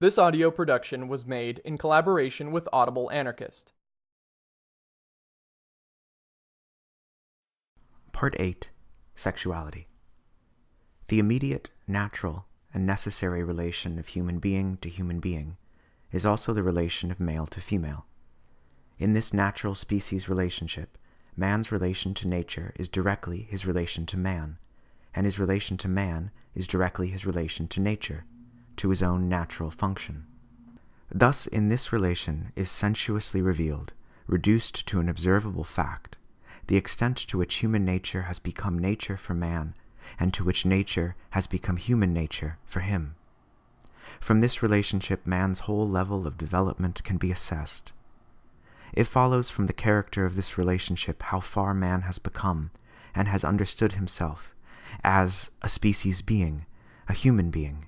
This audio production was made in collaboration with Audible Anarchist. Part 8 Sexuality The immediate, natural, and necessary relation of human being to human being is also the relation of male to female. In this natural species relationship, man's relation to nature is directly his relation to man, and his relation to man is directly his relation to nature to his own natural function. Thus, in this relation is sensuously revealed, reduced to an observable fact, the extent to which human nature has become nature for man, and to which nature has become human nature for him. From this relationship, man's whole level of development can be assessed. It follows from the character of this relationship how far man has become and has understood himself as a species being, a human being,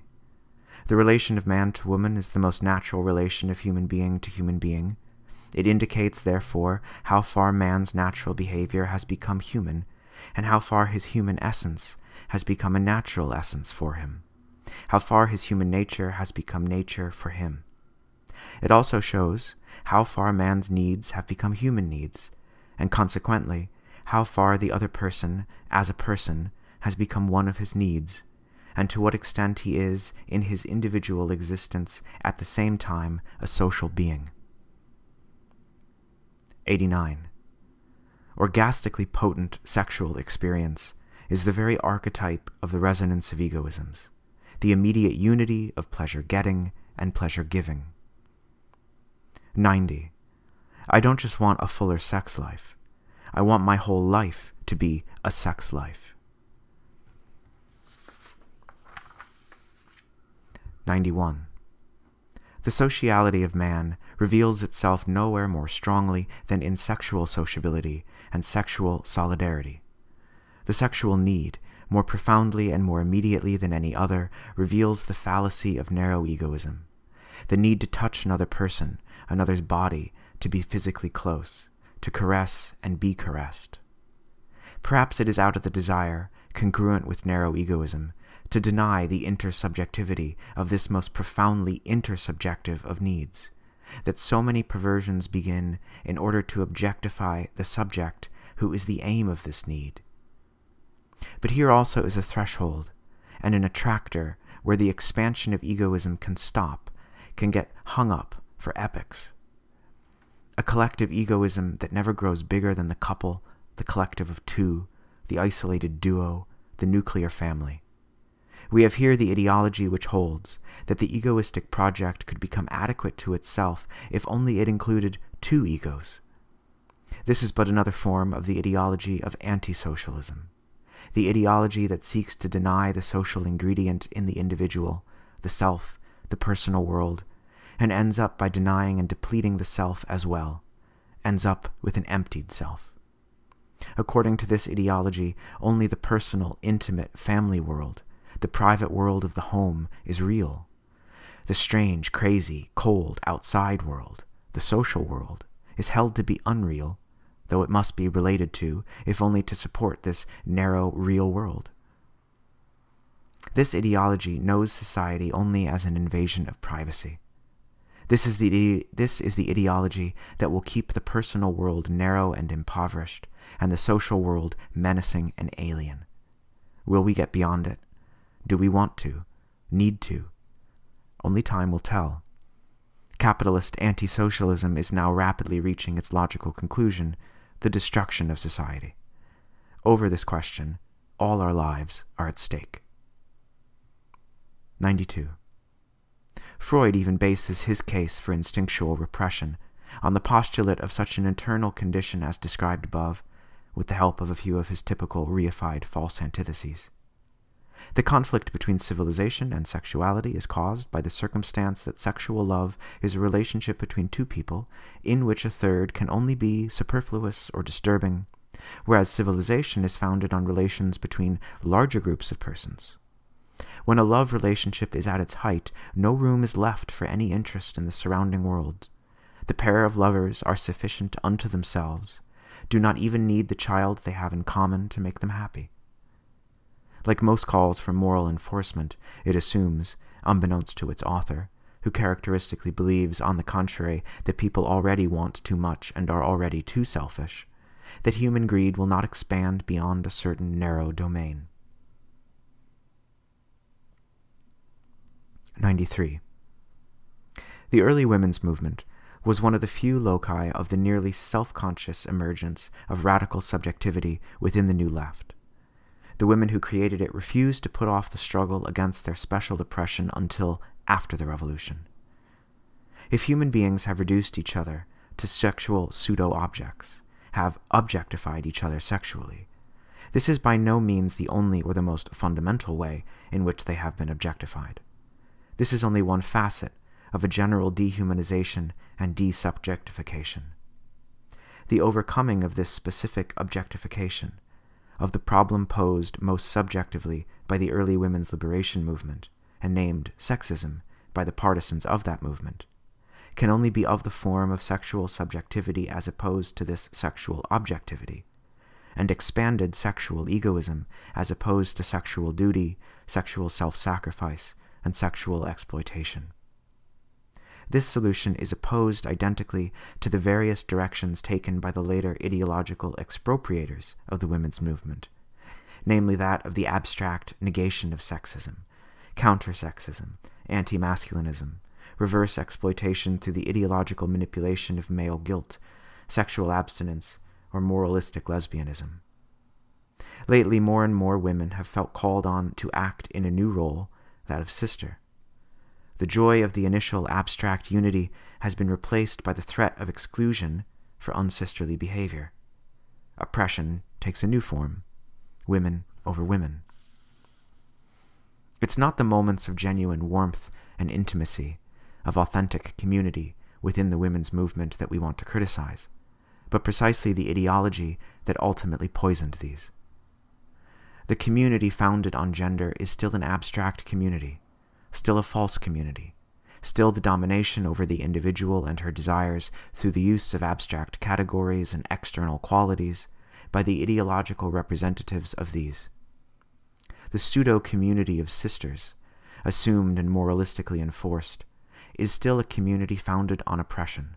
the relation of man to woman is the most natural relation of human being to human being. It indicates, therefore, how far man's natural behavior has become human, and how far his human essence has become a natural essence for him, how far his human nature has become nature for him. It also shows how far man's needs have become human needs, and consequently, how far the other person, as a person, has become one of his needs and to what extent he is, in his individual existence, at the same time a social being. 89. Orgastically potent sexual experience is the very archetype of the resonance of egoisms, the immediate unity of pleasure getting and pleasure giving. 90. I don't just want a fuller sex life. I want my whole life to be a sex life. 91. The sociality of man reveals itself nowhere more strongly than in sexual sociability and sexual solidarity. The sexual need, more profoundly and more immediately than any other, reveals the fallacy of narrow egoism, the need to touch another person, another's body, to be physically close, to caress and be caressed. Perhaps it is out of the desire, congruent with narrow egoism, to deny the intersubjectivity of this most profoundly intersubjective of needs, that so many perversions begin in order to objectify the subject who is the aim of this need. But here also is a threshold and an attractor where the expansion of egoism can stop, can get hung up for epochs. A collective egoism that never grows bigger than the couple, the collective of two, the isolated duo, the nuclear family. We have here the ideology which holds that the egoistic project could become adequate to itself if only it included two egos. This is but another form of the ideology of anti-socialism, the ideology that seeks to deny the social ingredient in the individual, the self, the personal world, and ends up by denying and depleting the self as well, ends up with an emptied self. According to this ideology, only the personal, intimate family world the private world of the home is real. The strange, crazy, cold, outside world, the social world, is held to be unreal, though it must be related to, if only to support this narrow, real world. This ideology knows society only as an invasion of privacy. This is, the, this is the ideology that will keep the personal world narrow and impoverished, and the social world menacing and alien. Will we get beyond it? Do we want to? Need to? Only time will tell. Capitalist anti socialism is now rapidly reaching its logical conclusion the destruction of society. Over this question, all our lives are at stake. 92. Freud even bases his case for instinctual repression on the postulate of such an internal condition as described above, with the help of a few of his typical reified false antitheses. The conflict between civilization and sexuality is caused by the circumstance that sexual love is a relationship between two people in which a third can only be superfluous or disturbing, whereas civilization is founded on relations between larger groups of persons. When a love relationship is at its height, no room is left for any interest in the surrounding world. The pair of lovers are sufficient unto themselves, do not even need the child they have in common to make them happy. Like most calls for moral enforcement, it assumes, unbeknownst to its author, who characteristically believes, on the contrary, that people already want too much and are already too selfish, that human greed will not expand beyond a certain narrow domain. 93. The early women's movement was one of the few loci of the nearly self conscious emergence of radical subjectivity within the New Left. The women who created it refused to put off the struggle against their special depression until after the revolution. If human beings have reduced each other to sexual pseudo objects, have objectified each other sexually, this is by no means the only or the most fundamental way in which they have been objectified. This is only one facet of a general dehumanization and desubjectification. The overcoming of this specific objectification, of the problem posed most subjectively by the early women's liberation movement, and named sexism by the partisans of that movement, can only be of the form of sexual subjectivity as opposed to this sexual objectivity, and expanded sexual egoism as opposed to sexual duty, sexual self sacrifice, and sexual exploitation. This solution is opposed identically to the various directions taken by the later ideological expropriators of the women's movement, namely that of the abstract negation of sexism, counter-sexism, anti-masculinism, reverse exploitation through the ideological manipulation of male guilt, sexual abstinence, or moralistic lesbianism. Lately, more and more women have felt called on to act in a new role, that of sister. The joy of the initial abstract unity has been replaced by the threat of exclusion for unsisterly behavior. Oppression takes a new form women over women. It's not the moments of genuine warmth and intimacy, of authentic community within the women's movement that we want to criticize, but precisely the ideology that ultimately poisoned these. The community founded on gender is still an abstract community, still a false community, still the domination over the individual and her desires through the use of abstract categories and external qualities by the ideological representatives of these. The pseudo community of sisters, assumed and moralistically enforced, is still a community founded on oppression,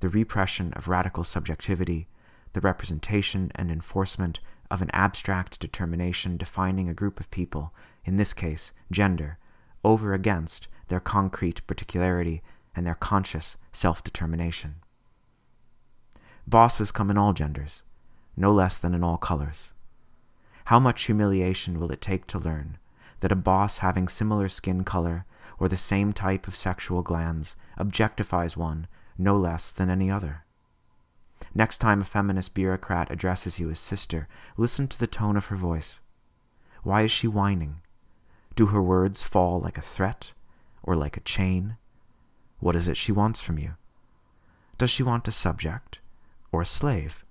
the repression of radical subjectivity, the representation and enforcement of an abstract determination defining a group of people, in this case, gender, over against their concrete particularity and their conscious self determination. Bosses come in all genders, no less than in all colors. How much humiliation will it take to learn that a boss having similar skin color or the same type of sexual glands objectifies one no less than any other? Next time a feminist bureaucrat addresses you as sister, listen to the tone of her voice. Why is she whining? Do her words fall like a threat or like a chain? What is it she wants from you? Does she want a subject or a slave?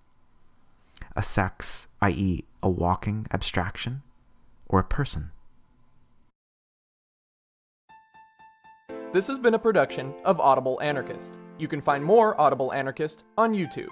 A sex, i.e., a walking abstraction, or a person? This has been a production of Audible Anarchist. You can find more Audible Anarchist on YouTube.